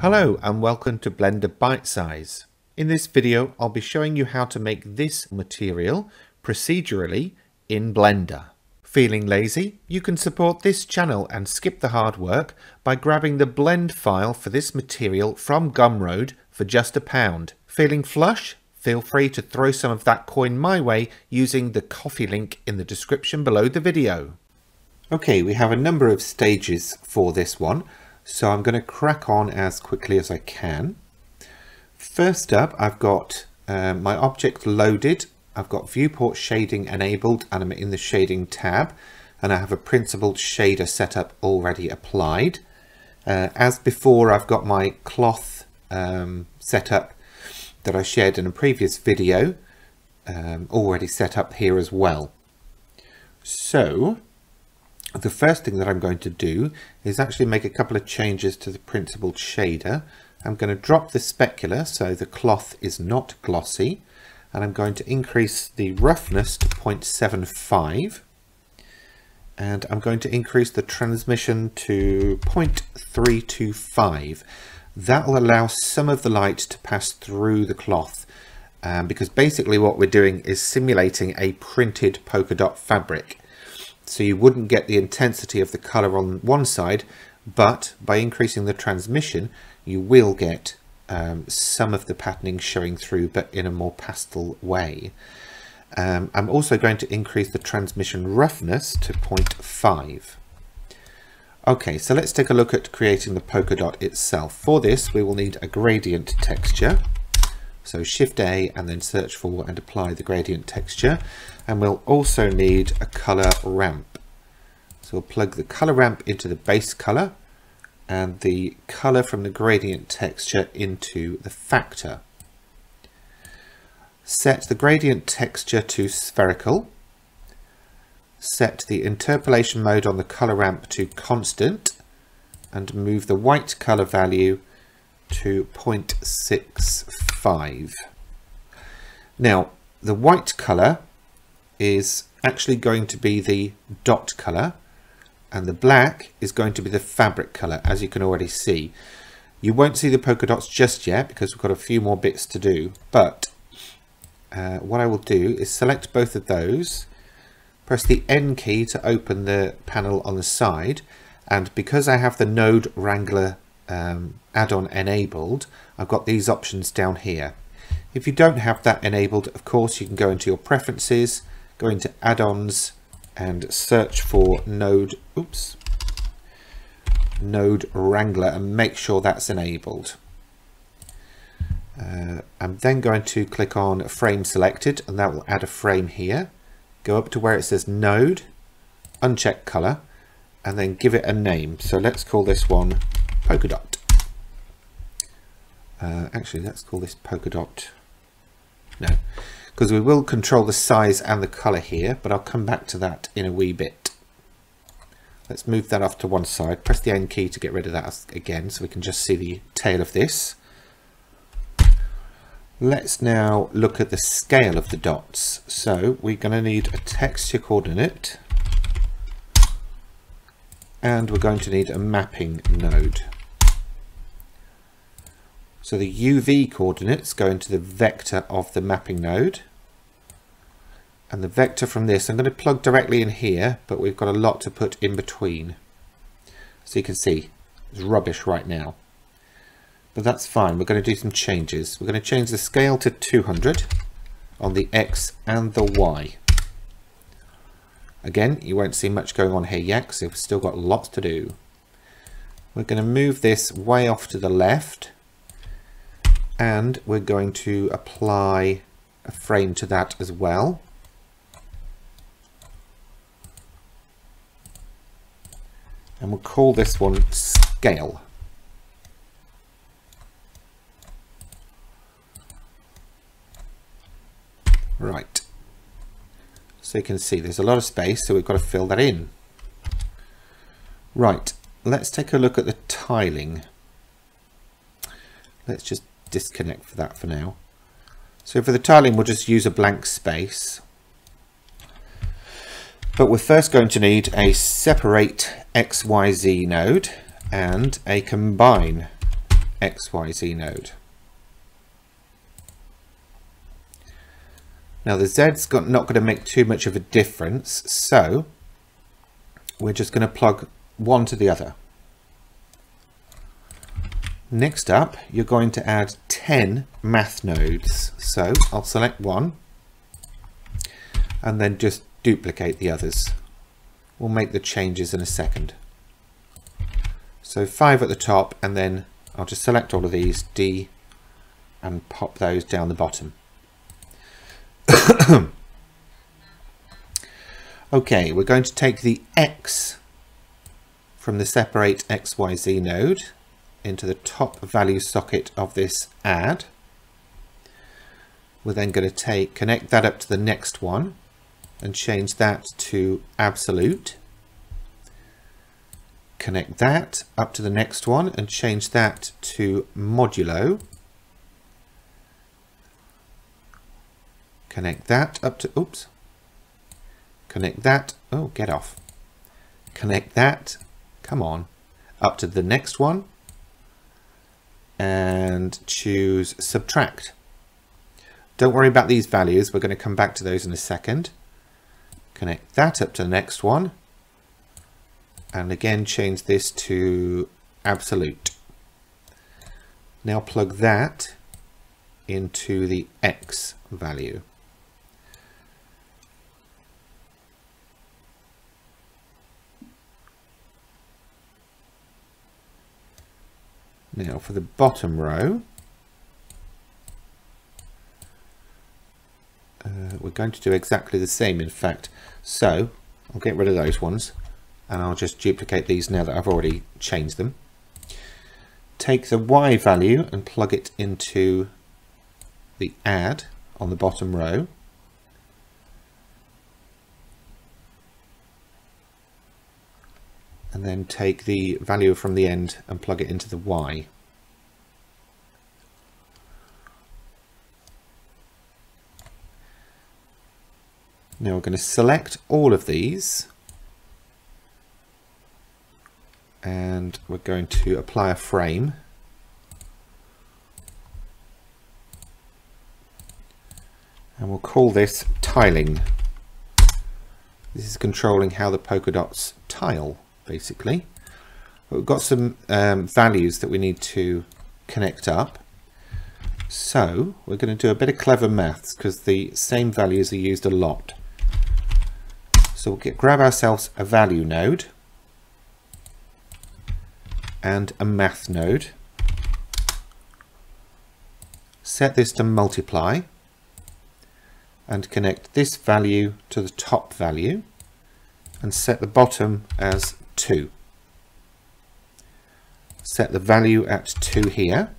Hello and welcome to Blender Bite Size. In this video I'll be showing you how to make this material procedurally in Blender. Feeling lazy? You can support this channel and skip the hard work by grabbing the blend file for this material from Gumroad for just a pound. Feeling flush? Feel free to throw some of that coin my way using the Ko-fi link in the description below the video. Okay, we have a number of stages for this one, so I'm going to crack on as quickly as I can. First up, I've got uh, my object loaded. I've got viewport shading enabled and I'm in the shading tab and I have a principled shader setup already applied. Uh, as before, I've got my cloth um, setup that I shared in a previous video um, already set up here as well. So the first thing that I'm going to do is actually make a couple of changes to the principled shader. I'm going to drop the specular so the cloth is not glossy and I'm going to increase the roughness to 0.75 and I'm going to increase the transmission to 0.325 that will allow some of the light to pass through the cloth um, because basically what we're doing is simulating a printed polka dot fabric. So you wouldn't get the intensity of the color on one side, but by increasing the transmission, you will get um, some of the patterning showing through, but in a more pastel way. Um, I'm also going to increase the transmission roughness to 0.5. Okay, so let's take a look at creating the polka dot itself. For this, we will need a gradient texture. So Shift A and then search for and apply the gradient texture. And we'll also need a color ramp. So we'll plug the color ramp into the base color and the color from the gradient texture into the factor. Set the gradient texture to spherical set the interpolation mode on the color ramp to constant and move the white color value to 0.65. Now the white color is actually going to be the dot color and the black is going to be the fabric color as you can already see. You won't see the polka dots just yet because we've got a few more bits to do but uh, what I will do is select both of those press the N key to open the panel on the side and because I have the node wrangler um, add-on enabled I've got these options down here. If you don't have that enabled of course you can go into your preferences go into add-ons and search for node oops node wrangler and make sure that's enabled. Uh, I'm then going to click on frame selected and that will add a frame here. Go up to where it says node, uncheck color, and then give it a name. So let's call this one polka dot. Uh, actually, let's call this polka dot. No, because we will control the size and the color here, but I'll come back to that in a wee bit. Let's move that off to one side. Press the N key to get rid of that again, so we can just see the tail of this. Let's now look at the scale of the dots. So we're going to need a texture coordinate and we're going to need a mapping node. So the UV coordinates go into the vector of the mapping node and the vector from this I'm going to plug directly in here but we've got a lot to put in between. So you can see it's rubbish right now but that's fine. We're going to do some changes. We're going to change the scale to 200 on the X and the Y. Again, you won't see much going on here yet because we've still got lots to do. We're going to move this way off to the left and we're going to apply a frame to that as well. And we'll call this one scale. Right. So you can see there's a lot of space, so we've got to fill that in. Right, let's take a look at the tiling. Let's just disconnect for that for now. So for the tiling, we'll just use a blank space. But we're first going to need a separate XYZ node and a combine XYZ node. Now the Z's got, not going to make too much of a difference, so we're just going to plug one to the other. Next up, you're going to add 10 math nodes. So I'll select one and then just duplicate the others. We'll make the changes in a second. So five at the top and then I'll just select all of these, D, and pop those down the bottom. okay, we're going to take the X from the separate XYZ node into the top value socket of this add. We're then going to take connect that up to the next one and change that to absolute. Connect that up to the next one and change that to modulo. Connect that up to, oops. Connect that, oh, get off. Connect that, come on, up to the next one and choose subtract. Don't worry about these values. We're going to come back to those in a second. Connect that up to the next one. And again, change this to absolute. Now plug that into the X value. Now for the bottom row, uh, we're going to do exactly the same in fact. So I'll get rid of those ones and I'll just duplicate these now that I've already changed them. Take the Y value and plug it into the add on the bottom row. And then take the value from the end and plug it into the Y. Now we're going to select all of these and we're going to apply a frame and we'll call this tiling. This is controlling how the polka dots tile basically. We've got some um, values that we need to connect up. So we're going to do a bit of clever maths because the same values are used a lot. So we'll get, grab ourselves a value node and a math node. Set this to multiply and connect this value to the top value and set the bottom as 2. Set the value at 2 here.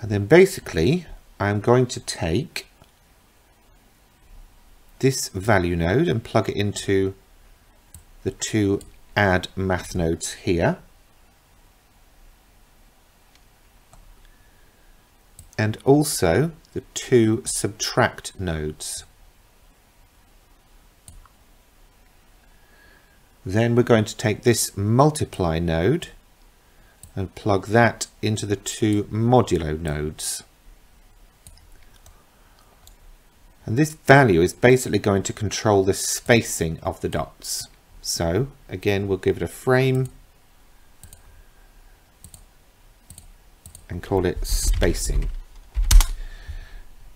And then basically I'm going to take this value node and plug it into the two add math nodes here. And also the two subtract nodes. Then we're going to take this multiply node and plug that into the two modulo nodes. And this value is basically going to control the spacing of the dots. So again, we'll give it a frame and call it spacing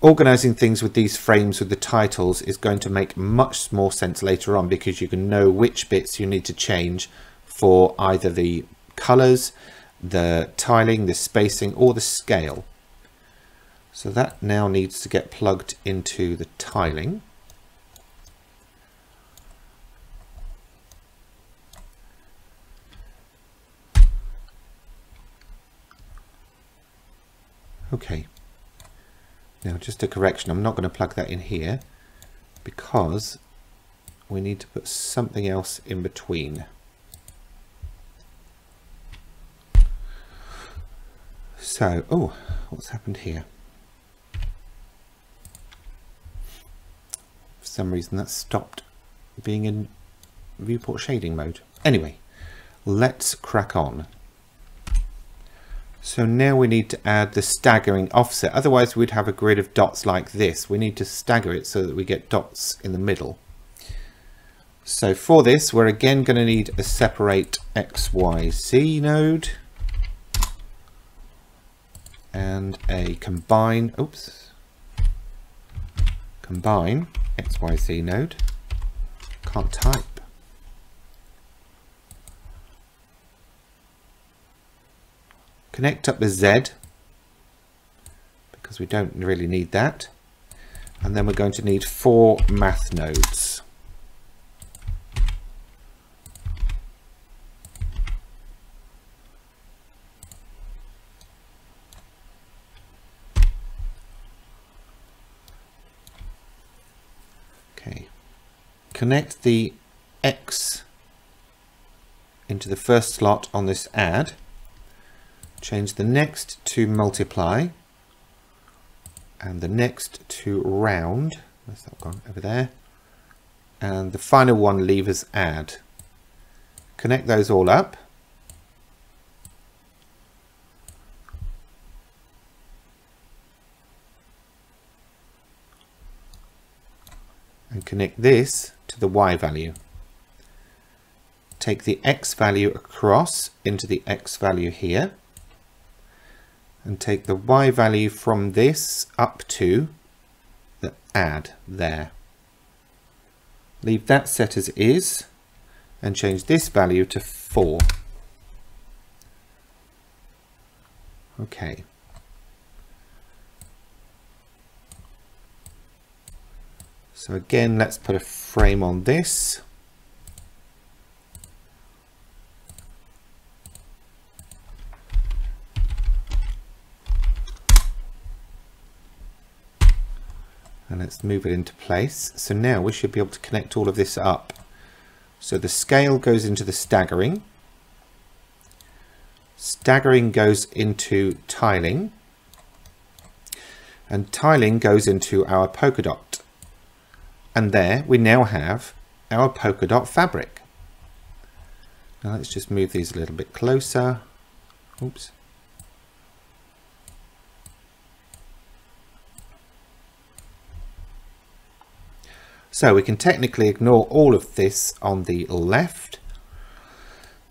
organizing things with these frames with the titles is going to make much more sense later on because you can know which bits you need to change for either the colors, the tiling, the spacing or the scale. So that now needs to get plugged into the tiling. Okay, now just a correction, I'm not going to plug that in here because we need to put something else in between. So, oh, what's happened here? For some reason that stopped being in viewport shading mode. Anyway, let's crack on. So now we need to add the staggering offset. Otherwise we'd have a grid of dots like this. We need to stagger it so that we get dots in the middle. So for this, we're again going to need a separate XYZ node and a combine, oops, combine XYZ node. Can't type. Connect up the Z because we don't really need that. And then we're going to need four math nodes. Okay, connect the X into the first slot on this add change the next to multiply and the next to round. Where's that gone. Over there. And the final one leave as add. Connect those all up. And connect this to the y value. Take the x value across into the x value here and take the y value from this up to the add there. Leave that set as is and change this value to 4. Okay. So again, let's put a frame on this. And let's move it into place. So now we should be able to connect all of this up. So the scale goes into the staggering. Staggering goes into tiling. And tiling goes into our polka dot. And there we now have our polka dot fabric. Now let's just move these a little bit closer. Oops. So we can technically ignore all of this on the left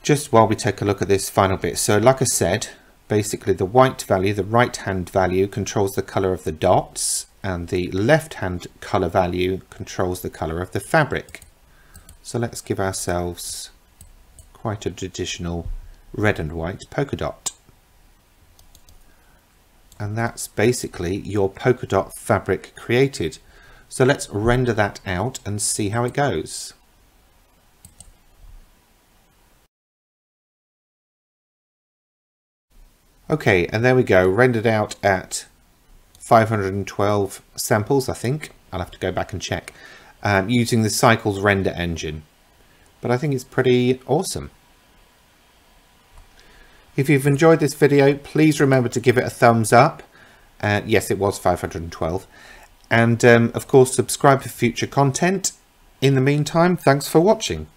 just while we take a look at this final bit. So like I said, basically the white value, the right hand value controls the color of the dots and the left hand color value controls the color of the fabric. So let's give ourselves quite a traditional red and white polka dot. And that's basically your polka dot fabric created. So let's render that out and see how it goes. Okay, and there we go, rendered out at 512 samples, I think. I'll have to go back and check, um, using the Cycles render engine. But I think it's pretty awesome. If you've enjoyed this video, please remember to give it a thumbs up. Uh, yes, it was 512. And um, of course, subscribe for future content. In the meantime, thanks for watching.